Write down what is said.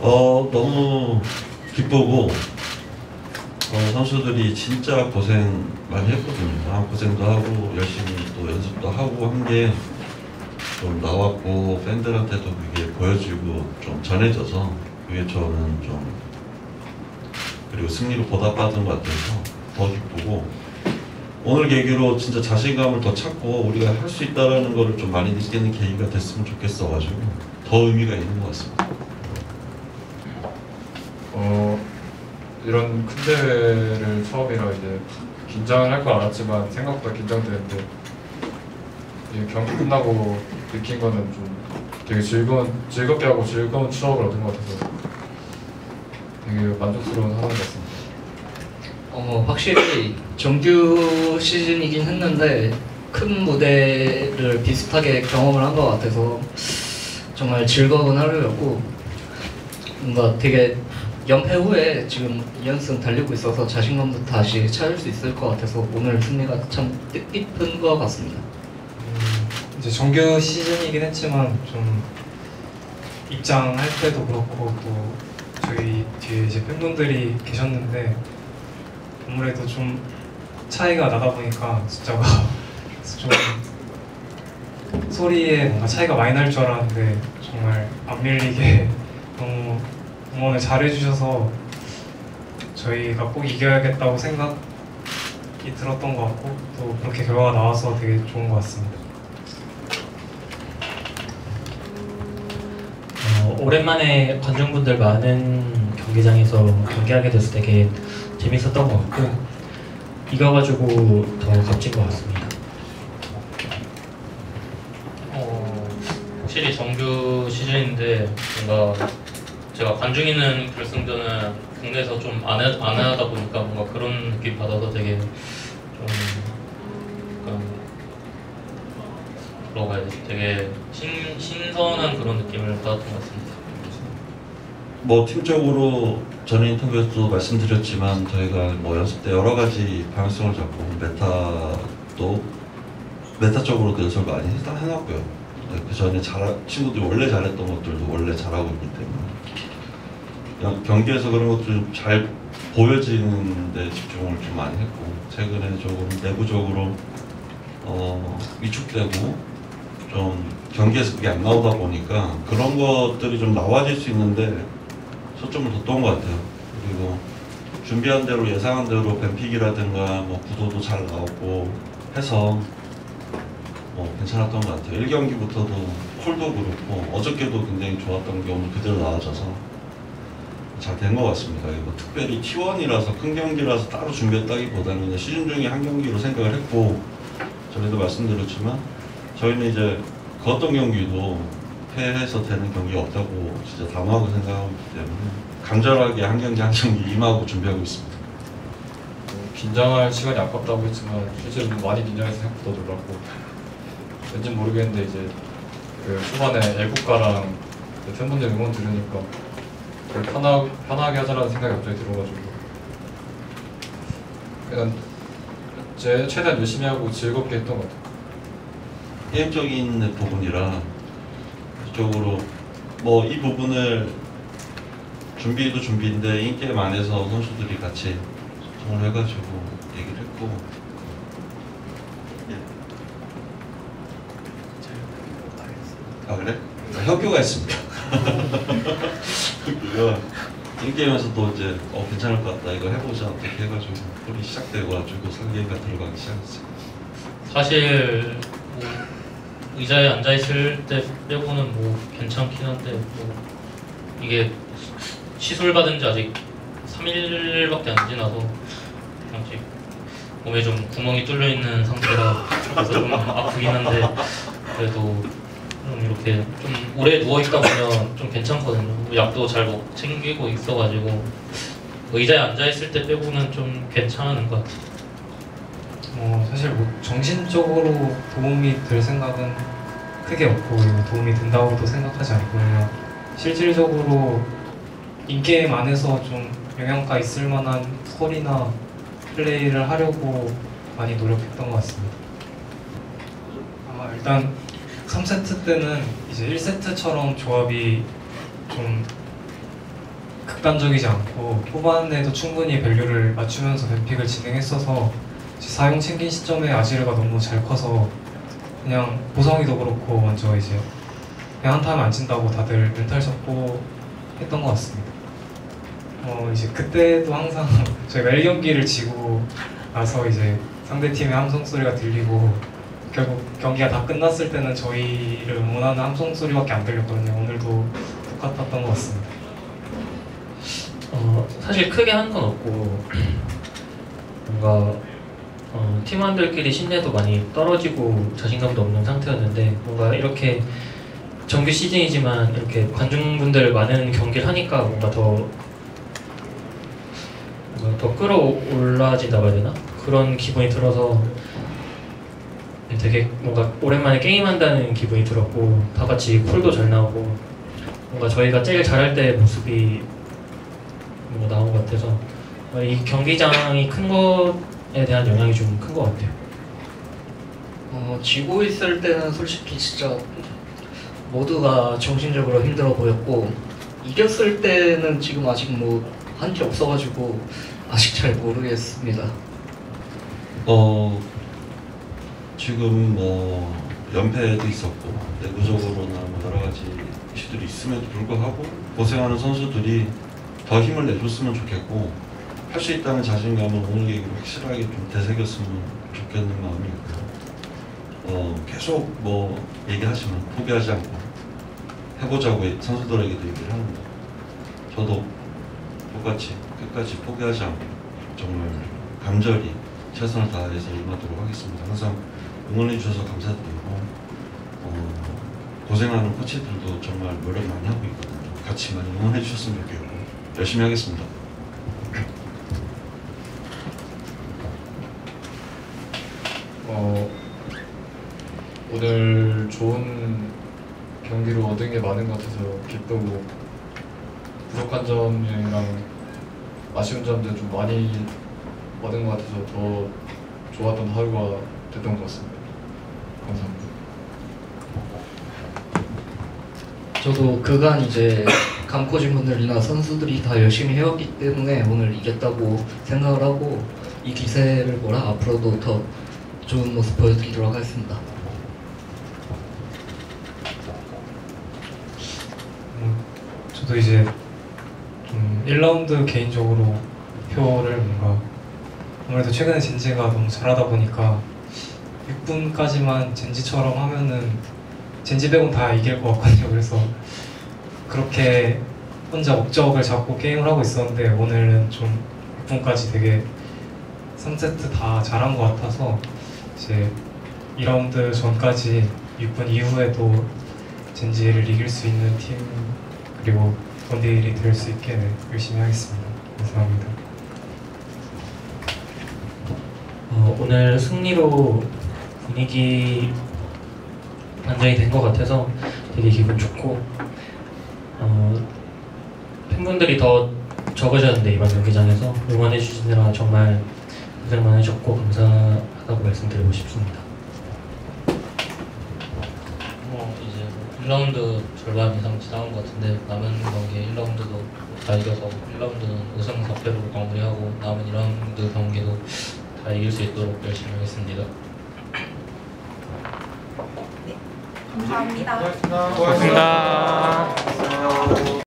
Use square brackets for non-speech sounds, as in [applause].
어 너무 기쁘고 어, 선수들이 진짜 고생 많이 했거든요. 마음 고생도 하고 열심히 또 연습도 하고 한 게 좀 나왔고 팬들한테도 그게 보여지고 좀 전해져서 그게 저는 좀 그리고 승리로 보답받은 것 같아서 더 기쁘고 오늘 계기로 진짜 자신감을 더 찾고 우리가 할 수 있다라는 거를 좀 많이 느끼는 계기가 됐으면 좋겠어가지고 더 의미가 있는 것 같습니다. 어 이런 큰 대회를 처음이라 이제 긴장을 할걸 알았지만 생각보다 긴장되는데 이 경기 끝나고 느낀 거는 좀 되게 즐거운 즐겁게 하고 즐거운 추억을 얻은 것 같아서 되게 만족스러운 하루인 것 같습니다. 어, 확실히 정규 시즌이긴 했는데 큰 무대를 비슷하게 경험을 한 것 같아서 정말 즐거운 하루였고 뭔가 되게 연패 후에 지금 2연승 달리고 있어서 자신감도 다시 찾을 수 있을 것 같아서 오늘 승리가 참 뜻깊은 것 같습니다. 음, 이제 정규 시즌이긴 했지만 좀 입장할 때도 그렇고 또 저희 뒤에 이제 팬분들이 계셨는데 아무래도 좀 차이가 나다 보니까 숫자가 [laughs] 좀 소리에 뭔가 차이가 많이 날 줄 알았는데 정말 안 밀리게 [laughs] 너무 응원을 잘해주셔서 저희가 꼭 이겨야겠다고 생각이 들었던 것 같고 또 그렇게 결과가 나와서 되게 좋은 것 같습니다. 어, 오랜만에 관중분들 많은 경기장에서 경기하게 돼서 되게 재밌었던 것 같고 이겨가지고 더 값진 것 같습니다. 어, 확실히 정규 시즌인데 뭔가 제가 관중 있는 결승전은 국내에서 좀 안 안 하다 보니까 뭔가 그런 느낌 받아서 되게 좀 약간 뭐라고 해야 되지? 되게 신, 신선한 그런 느낌을 받았던 것 같습니다. 뭐 팀적으로 전에 인터뷰에서도 말씀드렸지만 저희가 뭐 연습 때 여러 가지 방향성을 잡고 메타도 메타적으로도 연습을 많이 해- 해놨고요. 네, 그 전에 잘 친구들이 원래 잘했던 것들도 원래 잘하고 있기 때문에 경기에서 그런 것들 잘 보여지는 데 집중을 좀 많이 했고 최근에 조금 내부적으로 어, 위축되고 좀 경기에서 그게 안 나오다 보니까 그런 것들이 좀 나와질 수 있는데 초점을 뒀던 것 같아요. 그리고 준비한 대로 예상한 대로 뱀픽이라든가 뭐 구도도 잘 나오고 해서 뭐 괜찮았던 것 같아요. 1경기부터도 콜도 그렇고 어저께도 굉장히 좋았던 게 오늘 그대로 나와져서 잘 된 것 같습니다. 이거 특별히 T1이라서 큰 경기라서 따로 준비했다기보다는 시즌 중에 한 경기로 생각을 했고 전에도 말씀드렸지만 저희는 이제 그 어떤 경기도 패해서 되는 경기가 없다고 진짜 담하고 생각하기 때문에 간절하게 한 경기 한 경기 임하고 준비하고 있습니다. 뭐 긴장할 시간이 아깝다고 했지만 실제로 많이 긴장해서 생각보다 놀랐고 왠지 모르겠는데 이제 그 초반에 애국가랑 그 팬분들 응원 들으니까 더 편하, 편하게 하자라는 생각이 갑자기 들어가지고 그냥 제 최대한 열심히 하고 즐겁게 했던 것 같아요. 게임적인 부분이라 그쪽으로 뭐 이 부분을 준비도 준비인데 인게임 안에서 선수들이 같이 정을 해가지고 얘기를 했고 예. 아 그래? 아, 협교가 있습니다. 이거 인게임에서 또 이제 어 괜찮을 것 같다 이거 해보자 어떻게 해가지고 홀이 시작되고 가지고 상계가 들어가기 시작했어요. 사실 뭐 의자에 앉아 있을 때 빼고는 뭐 괜찮긴 한데 뭐 이게 시술 받은 지 아직 3일밖에 안 지나서 아직 몸에 좀 구멍이 뚫려 있는 상태라 그래서 좀 아프긴 한데 그래도 좀 이렇게 좀 오래 누워 있다 보면 좀 괜찮거든요. 뭐 약도 잘 먹, 챙기고 있어가지고 의자에 앉아 있을 때 빼고는 좀 괜찮은 것 같아요. 어, 사실 뭐 정신적으로 도움이 될 생각은 크게 없고 도움이 된다고도 생각하지 않고 그냥 실질적으로 인게임 안에서 좀 영향가 있을 만한 컬이나 플레이를 하려고 많이 노력했던 것 같습니다. 아, 일단 3세트 때는 이제 1세트처럼 조합이 좀 극단적이지 않고 후반에도 충분히 밸류를 맞추면서 뱀픽을 진행했어서 사용 챙긴 시점에 아지르가 너무 잘 커서 그냥 보성이도 그렇고 먼저 이제 그냥 한타 하면 안 친다고 다들 멘탈 잡고 했던 것 같습니다. 어 이제 그때도 항상 [laughs] 저희가 1경기를 지고 나서 이제 상대 팀의 함성 소리가 들리고 결국 경기가 다 끝났을 때는 저희를 응원하는 함성 소리밖에 안 들렸거든요. 오늘도 똑같았던 것 같습니다. 어, 사실 크게 한 건 없고 뭔가 어, 팀원들끼리 신뢰도 많이 떨어지고 자신감도 없는 상태였는데 뭔가 이렇게 정규 시즌이지만 이렇게 관중분들 많은 경기를 하니까 뭔가 더 뭔가 더 끌어올라진다고 해야 되나 그런 기분이 들어서 되게 뭔가 오랜만에 게임한다는 기분이 들었고 다 같이 콜도 잘 나오고 뭔가 저희가 제일 잘할 때 모습이 뭔가 나온 것 같아서 어, 이 경기장이 큰 것에 대한 영향이 좀 큰 것 같아요. 어, 지고 있을 때는 솔직히 진짜 모두가 정신적으로 힘들어 보였고 이겼을 때는 지금 아직 뭐 한 게 없어가지고 아직 잘 모르겠습니다. 어 지금 뭐 연패도 있었고 내부적으로나 뭐 여러 가지 이슈들이 있음에도 불구하고 고생하는 선수들이 더 힘을 내줬으면 좋겠고 할 수 있다는 자신감은 오늘 계기로 확실하게 좀 되새겼으면 좋겠는 마음이 있고 어 계속 뭐 얘기하지만 포기하지 않고 해보자고 선수들에게도 얘기를 합니다. 저도 똑같이 끝까지 포기하지 않고 정말 간절히 최선을 다해서 임하도록 하겠습니다. 항상 응원해 주셔서 감사드리고 어, 고생하는 코치들도 정말 노력 많이 하고 있거든요. 같이 많이 응원해 주셨으면 좋겠고 열심히 하겠습니다. 어, 오늘 좋은 경기로 얻은 게 많은 것 같아서 기쁘고 부족한 점이랑 아쉬운 점들 좀 많이 얻은 것 같아서 더 좋았던 하루가 됐던 것 같습니다. 감사합니다. 저도 그간 이제 감코진 분들이나 선수들이 다 열심히 해왔기 때문에 오늘 이겼다고 생각을 하고 이 기세를 몰아 앞으로도 더 좋은 모습 보여드리도록 하겠습니다. 음, 저도 이제 좀 1라운드 개인적으로 목표를 뭔가 아무래도 최근에 젠지가 너무 잘하다 보니까 6분까지만 젠지처럼 하면은 젠지 빼곤 다 이길 것 같거든요. [laughs] 그래서 그렇게 혼자 목적을 잡고 게임을 하고 있었는데 오늘은 좀 6분까지 되게 3세트 다 잘한 것 같아서 이제 2라운드 전까지 6분 이후에도 젠지를 이길 수 있는 팀 그리고 원딜이 될 수 있게 네, 열심히 하겠습니다. 감사합니다. 어, 오늘 승리로 분위기 반전이 된 것 같아서 되게 기분 좋고 어, 팬분들이 더 적으셨는데 이번 경기장에서 응원해 주시느라 정말 고생 많으셨고 감사하다고 말씀드리고 싶습니다. 뭐 이제 1라운드 절반 이상 지나간 것 같은데 남은 경기 1라운드도 다 이겨서 1라운드는 우승 4패로 마무리하고 남은 2라운드 경기도 다 이길 수 있도록 열심히 하겠습니다. 감사합니다. 고맙습니다.